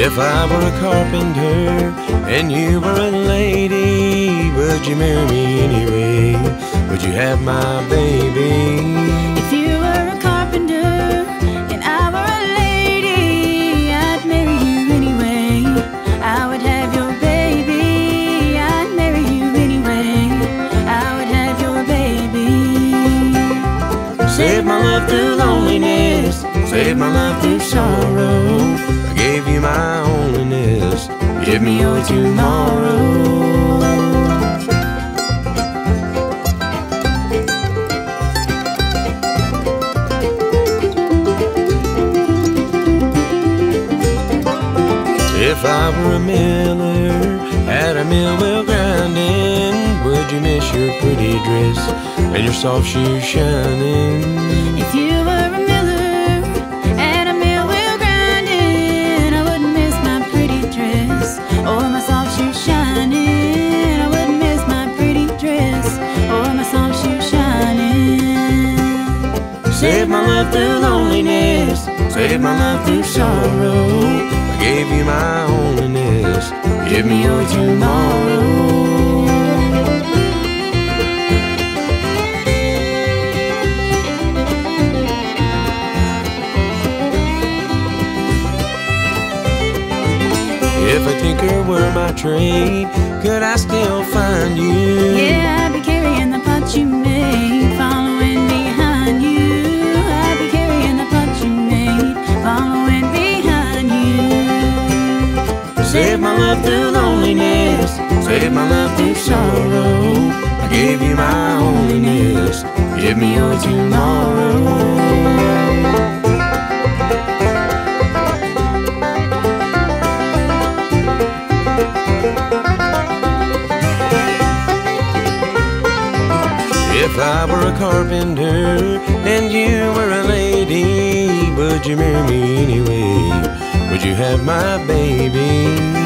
If I were a carpenter and you were a lady, would you marry me anyway? Would you have my baby? If you were a carpenter and I were a lady, I'd marry you anyway. I would have your baby. I'd marry you anyway. I would have your baby. Save my love through loneliness, save my love through sorrow. Give me your tomorrow. If I were a miller at a mill wheel grinding, would you miss your pretty dress and your soft shoes shining? Save my love through loneliness, save my love through sorrow. I gave you my onlyness, give me your tomorrow. If a tinker were my trade, could I still find you? Love through loneliness, save my love through sorrow. I gave you my onlyness, give me your tomorrow. If I were a carpenter and you were a lady, would you marry me anyway? Would you have my baby?